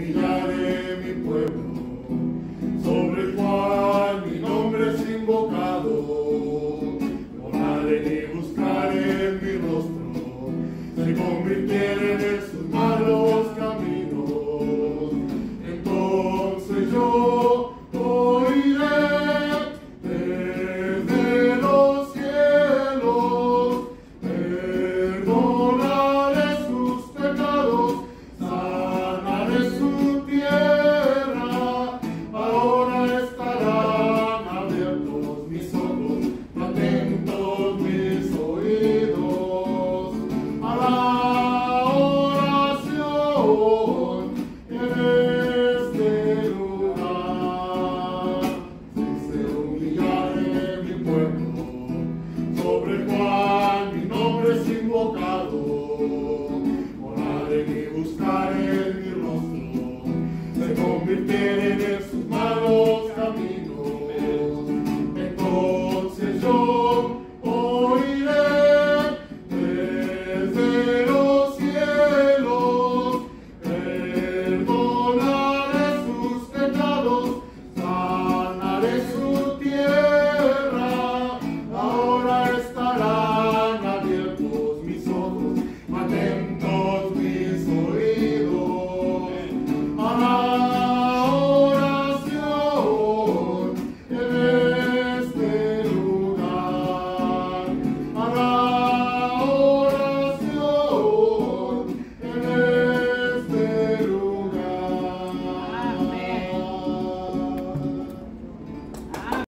humillaré mi pueblo, sobre el cual mi nombre es invocado. No haré ni buscaré mi rostro, se convirtieren en sus malos caminos. Entonces yo por el cual mi nombre es invocado. Oraré y buscaré mi rostro, se convirtiere en el